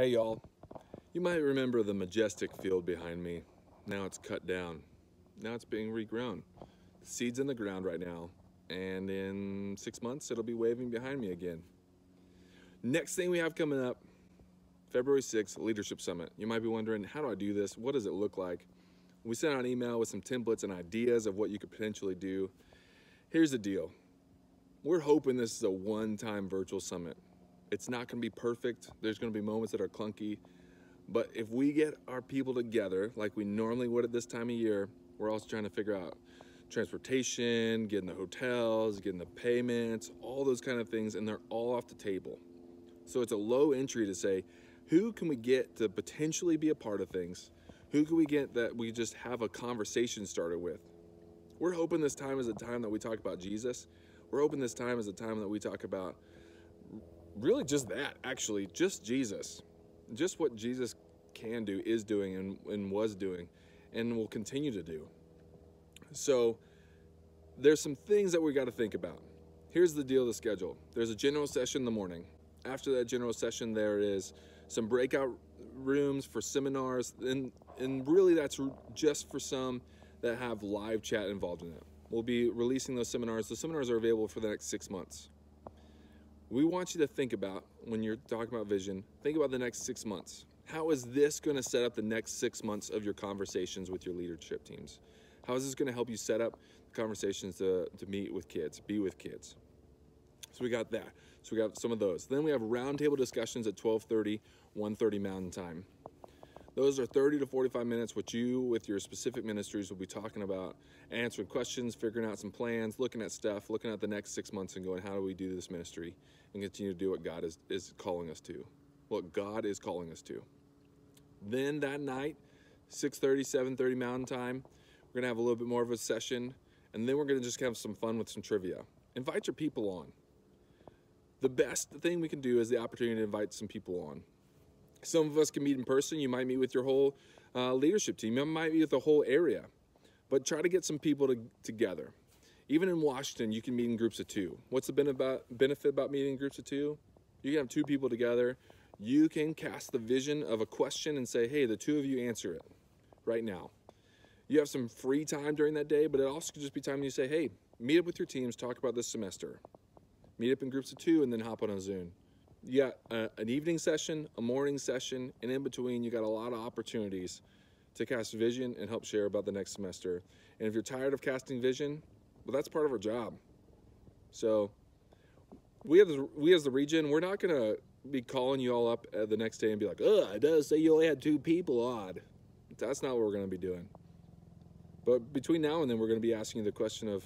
Hey y'all, you might remember the majestic field behind me. Now it's cut down. Now it's being regrown. The seed's in the ground right now, and in six months it'll be waving behind me again. Next thing we have coming up, February 6th, Leadership Summit. You might be wondering, how do I do this? What does it look like? We sent out an email with some templates and ideas of what you could potentially do. Here's the deal. We're hoping this is a one-time virtual summit. It's not going to be perfect. There's going to be moments that are clunky. But if we get our people together like we normally would at this time of year, we're also trying to figure out transportation, getting the hotels, getting the payments, all those kind of things, and they're all off the table. So it's a low entry to say, who can we get to potentially be a part of things? Who can we get that we just have a conversation started with? We're hoping this time is a time that we talk about Jesus. We're hoping this time is a time that we talk about really just that, actually, just Jesus. Just what Jesus can do, is doing, and, and was doing, and will continue to do. So there's some things that we got to think about. Here's the deal the schedule. There's a general session in the morning. After that general session, there is some breakout rooms for seminars, and, and really that's just for some that have live chat involved in it. We'll be releasing those seminars. The seminars are available for the next six months we want you to think about when you're talking about vision, think about the next six months. How is this going to set up the next six months of your conversations with your leadership teams? How is this going to help you set up conversations to, to meet with kids, be with kids? So we got that. So we got some of those. Then we have roundtable discussions at 12:30, 1:30 Mountain Time. Those are 30 to 45 minutes, which you, with your specific ministries, will be talking about answering questions, figuring out some plans, looking at stuff, looking at the next six months and going, how do we do this ministry and continue to do what God is, is calling us to, what God is calling us to. Then that night, 6.30, 7.30 Mountain Time, we're going to have a little bit more of a session, and then we're going to just have some fun with some trivia. Invite your people on. The best thing we can do is the opportunity to invite some people on. Some of us can meet in person. You might meet with your whole uh, leadership team. You might meet with the whole area. But try to get some people to, together. Even in Washington, you can meet in groups of two. What's the benefit about meeting in groups of two? You can have two people together. You can cast the vision of a question and say, hey, the two of you answer it right now. You have some free time during that day, but it also could just be time you say, hey, meet up with your teams, talk about this semester. Meet up in groups of two and then hop on a Zoom you got a, an evening session, a morning session, and in between, you got a lot of opportunities to cast vision and help share about the next semester. And if you're tired of casting vision, well, that's part of our job. So we have we as the region, we're not gonna be calling you all up uh, the next day and be like, "Ugh, it does say you only had two people odd." That's not what we're gonna be doing. But between now and then, we're gonna be asking you the question of,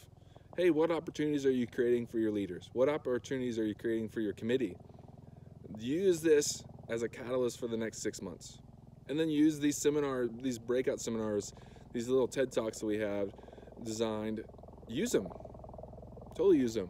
"Hey, what opportunities are you creating for your leaders? What opportunities are you creating for your committee?" Use this as a catalyst for the next six months. And then use these seminar, these breakout seminars, these little TED Talks that we have designed, use them. Totally use them.